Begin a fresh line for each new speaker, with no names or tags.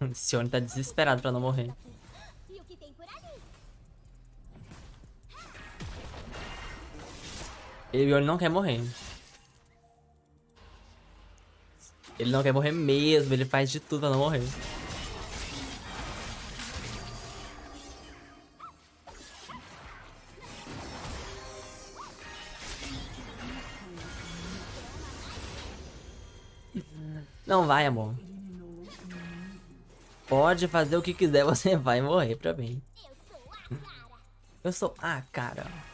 Homem tá desesperado pra não morrer. Ele não quer morrer. Ele não quer morrer mesmo, ele faz de tudo pra não morrer. Não vai, amor. Pode fazer o que quiser, você vai morrer pra mim.
Eu sou a cara.
Eu sou a cara.